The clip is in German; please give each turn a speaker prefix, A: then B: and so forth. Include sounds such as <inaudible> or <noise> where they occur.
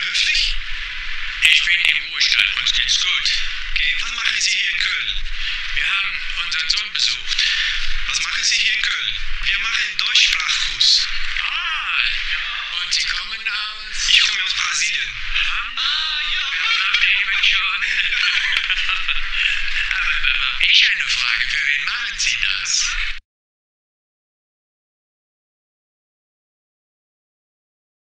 A: Höflich ich bin im Ruhestand.
B: Uns geht's gut. Okay, was machen Sie hier in Köln?
A: Wir haben unseren Sohn besucht.
B: Was machen Sie hier in Köln? Wir machen Deutschsprachkurs.
A: Ah, und Sie kommen aus?
B: Ich komme aus Brasilien. Ah, ja.
A: Wir haben eben schon. <laughs> <laughs> aber, aber ich eine Frage. Für wen machen Sie?